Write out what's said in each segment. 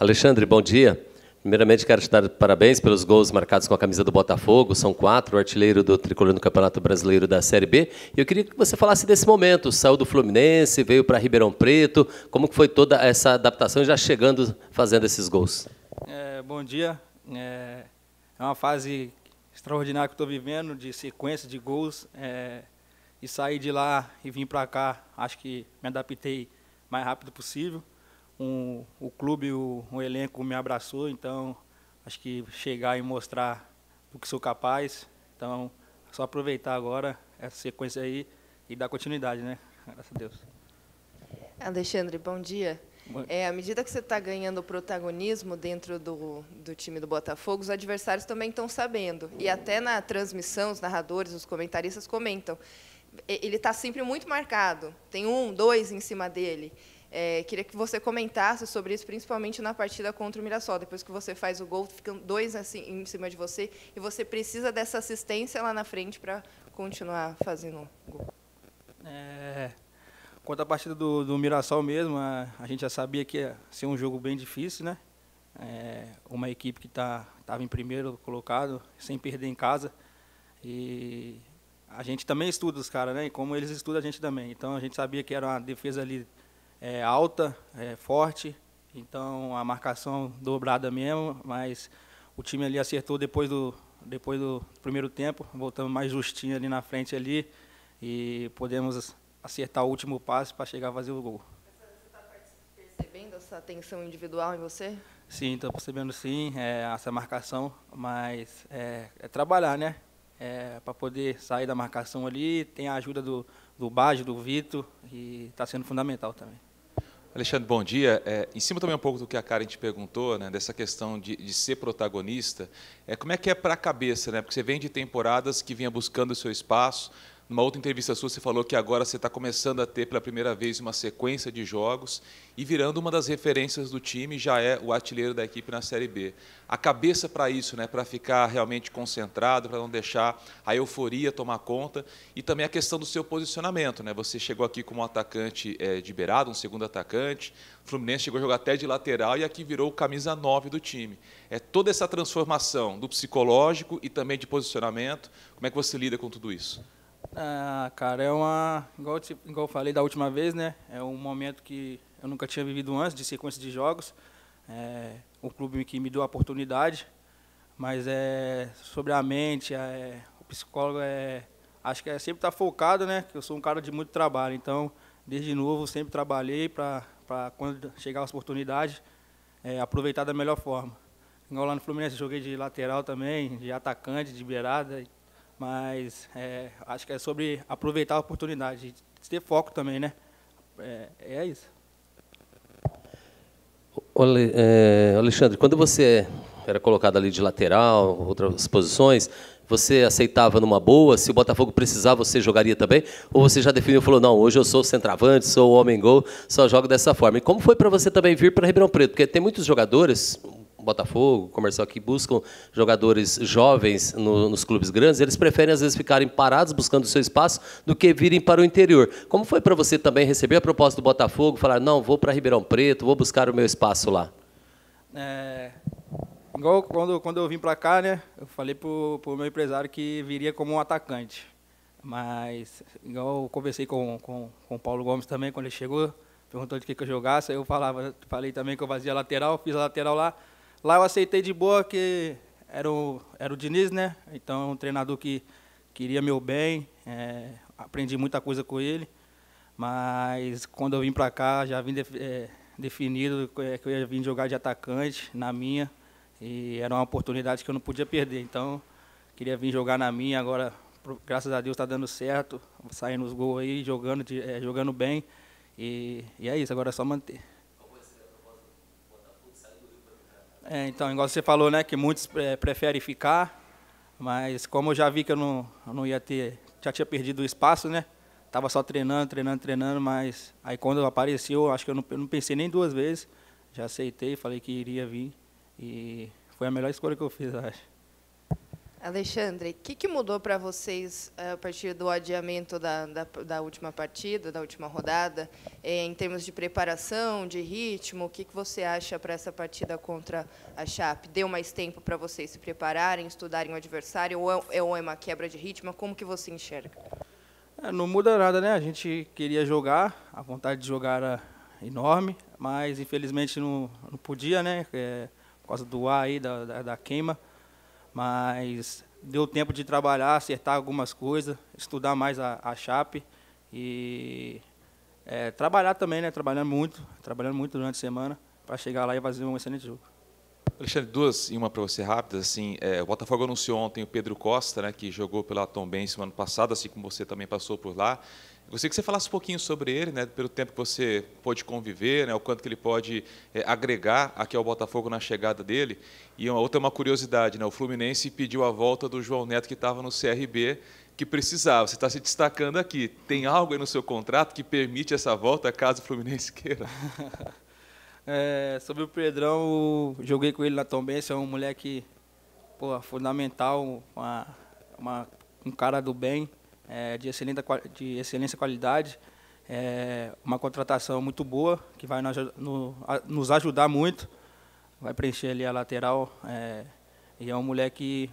Alexandre, bom dia. Primeiramente, quero te dar parabéns pelos gols marcados com a camisa do Botafogo. São quatro, o artilheiro do tricolor no Campeonato Brasileiro da Série B. E eu queria que você falasse desse momento. Saiu do Fluminense, veio para Ribeirão Preto. Como que foi toda essa adaptação, já chegando, fazendo esses gols? É, bom dia. É, é, uma fase extraordinária que estou vivendo, de sequência de gols. É, e sair de lá e vir para cá, acho que me adaptei mais rápido possível um, o clube, o, o elenco me abraçou, então acho que chegar e mostrar o que sou capaz. Então, é só aproveitar agora essa sequência aí e dar continuidade, né? Graças a Deus. Alexandre, bom dia. É, à medida que você está ganhando protagonismo dentro do, do time do Botafogo, os adversários também estão sabendo. E até na transmissão, os narradores, os comentaristas comentam. Ele está sempre muito marcado. Tem um, dois em cima dele. É, queria que você comentasse sobre isso, principalmente na partida contra o Mirassol. Depois que você faz o gol, ficam dois assim em cima de você e você precisa dessa assistência lá na frente para continuar fazendo gol. É, quanto à partida do, do Mirassol mesmo, a, a, gente já sabia que ia ser um jogo bem difícil, né? É, uma equipe que estava tá, em primeiro colocado, sem perder em casa. E a gente também estuda os caras, né? E como eles estudam a gente também. Então a gente sabia que era uma defesa ali é, alta, é, forte, então a marcação dobrada mesmo, mas o time ali acertou depois do, depois do primeiro tempo, voltamos mais justinho ali na frente ali e podemos acertar o último passe para chegar a fazer o gol. Você está percebendo essa tensão individual em você? Sim, estou percebendo sim, é, essa marcação, mas é, é trabalhar, né? É, para poder sair da marcação ali, tem a ajuda do, do Baggio, do Vitor, e está sendo fundamental também. Alexandre, bom dia. É, em cima também um pouco do que a Karen te perguntou, né, dessa questão de, de ser protagonista, é, como é que é para a cabeça? Né, porque você vem de temporadas que vinha buscando o seu espaço, numa outra entrevista sua, você falou que agora você está começando a ter pela primeira vez uma sequência de jogos e virando uma das referências do time, já é o artilheiro da equipe na Série B. A cabeça para isso, né, para ficar realmente concentrado, para não deixar a euforia tomar conta e também a questão do seu posicionamento. Né? Você chegou aqui como um atacante é, de beirado, um segundo atacante, o Fluminense chegou a jogar até de lateral e aqui virou camisa 9 do time. É toda essa transformação do psicológico e também de posicionamento. Como é que você lida com tudo isso? Ah, cara, é uma. Igual, igual eu falei da última vez, né? É um momento que eu nunca tinha vivido antes, de sequência de jogos. É, o clube que me deu a oportunidade, mas é sobre a mente, é, o psicólogo é. Acho que é sempre estar tá focado, né? Que eu sou um cara de muito trabalho, então, desde novo, sempre trabalhei para quando chegar a oportunidade, é, aproveitar da melhor forma. Igual lá no Fluminense, joguei de lateral também, de atacante, de beirada. Mas é, acho que é sobre aproveitar a oportunidade, ter foco também, né? É, é isso. É, Alexandre, quando você era colocado ali de lateral, outras posições, você aceitava numa boa? Se o Botafogo precisar, você jogaria também? Ou você já definiu e falou, não, hoje eu sou centroavante, sou homem-gol, só jogo dessa forma? E como foi para você também vir para Ribeirão Preto? Porque tem muitos jogadores, Botafogo, comercial que buscam jogadores jovens no, nos clubes grandes, eles preferem às vezes ficarem parados buscando o seu espaço do que virem para o interior. Como foi para você também receber a proposta do Botafogo, falar, não, vou para Ribeirão Preto, vou buscar o meu espaço lá? É, igual quando, quando eu vim para cá, né, eu falei para o meu empresário que viria como um atacante. Mas, igual eu conversei com, com, com o Paulo Gomes também, quando ele chegou, perguntou de que, que eu jogasse, eu falava, falei também que eu fazia lateral, fiz a lateral lá, Lá eu aceitei de boa que era o, era o Diniz, né? Então, um treinador que queria meu bem, é, aprendi muita coisa com ele. Mas quando eu vim para cá, já vim de, é, definido que eu ia vir jogar de atacante na minha. E era uma oportunidade que eu não podia perder. Então, queria vir jogar na minha. Agora, graças a Deus, está dando certo. Saindo os gols aí, jogando, de, é, jogando bem. E, e é isso, agora é só manter. É, então, igual você falou, né, que muitos é, preferem ficar, mas como eu já vi que eu não, eu não ia ter, já tinha perdido o espaço, né? Tava só treinando, treinando, treinando, mas aí quando apareceu, acho que eu não, eu não pensei nem duas vezes, já aceitei, falei que iria vir e foi a melhor escolha que eu fiz, acho. Alexandre, o que, que, mudou para vocês eh, a partir do adiamento da, da, da, última partida, da última rodada, eh, em termos de preparação, de ritmo? O que, que você acha para essa partida contra a Chape? Deu mais tempo para vocês se prepararem, estudarem o adversário, ou é, ou é uma quebra de ritmo? Como que você enxerga? É, não muda nada, né? A gente queria jogar, a vontade de jogar era enorme, mas infelizmente não, não podia, né? É, por causa do ar aí, da, da, da queima mas deu tempo de trabalhar, acertar algumas coisas, estudar mais a, a Chape e é, trabalhar também, né? Trabalhando muito, trabalhando muito durante a semana para chegar lá e fazer um excelente jogo. Alexandre, duas e uma para você rápida. Assim, é, o Botafogo anunciou ontem o Pedro Costa, né, que jogou pela Tom no ano passado, assim como você também passou por lá. Gostaria que você falasse um pouquinho sobre ele, né, pelo tempo que você pôde conviver, né, o quanto que ele pode é, agregar aqui ao Botafogo na chegada dele. E uma outra uma curiosidade, né, o Fluminense pediu a volta do João Neto, que estava no CRB, que precisava. Você está se destacando aqui. Tem algo aí no seu contrato que permite essa volta, caso o Fluminense queira? é, sobre o Pedrão, joguei com ele na Tombense, é um moleque fundamental, uma, uma, um cara do bem é, de, excelente, de excelência qualidade. É uma contratação muito boa, que vai nos, no, nos ajudar muito. Vai preencher ali a lateral. É, e é um moleque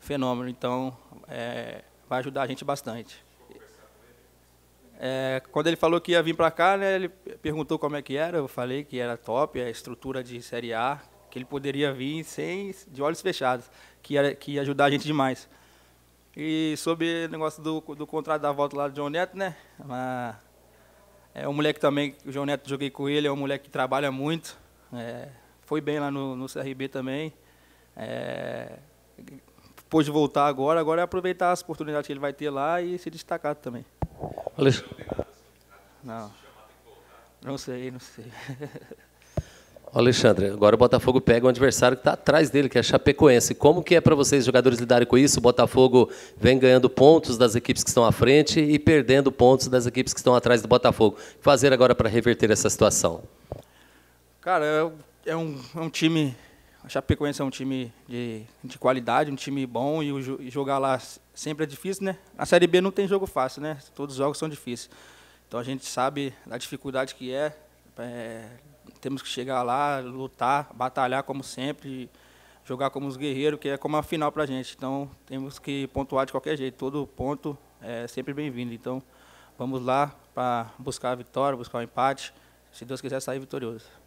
fenômeno, então é, vai ajudar a gente bastante. É, quando ele falou que ia vir para cá, né, ele perguntou como é que era. Eu falei que era top, a estrutura de Série A, que ele poderia vir sem, de olhos fechados, que ia, que ia ajudar a gente demais. E sobre o negócio do, do contrato da volta lá do João Neto, né? Uma, é um moleque também, o João Neto joguei com ele, é um moleque que trabalha muito. É, foi bem lá no, no CRB também. É, pôde voltar agora, agora é aproveitar as oportunidades que ele vai ter lá e se destacar também. Não. Não sei, não sei. Alexandre, agora o Botafogo pega um adversário que está atrás dele, que é a Chapecoense. Como que é para vocês, jogadores, lidarem com isso? O Botafogo vem ganhando pontos das equipes que estão à frente e perdendo pontos das equipes que estão atrás do Botafogo. O que fazer agora para reverter essa situação? Cara, é, é um, é um time... A Chapecoense é um time de, de qualidade, um time bom e, o, e jogar lá sempre é difícil, né? Na Série B não tem jogo fácil, né? Todos os jogos são difíceis. Então a gente sabe da dificuldade que é, é temos que chegar lá, lutar, batalhar como sempre, jogar como os guerreiros, que é como a final para a gente. Então, temos que pontuar de qualquer jeito. Todo ponto é sempre bem-vindo. Então, vamos lá para buscar a vitória, buscar o empate, se Deus quiser sair vitorioso.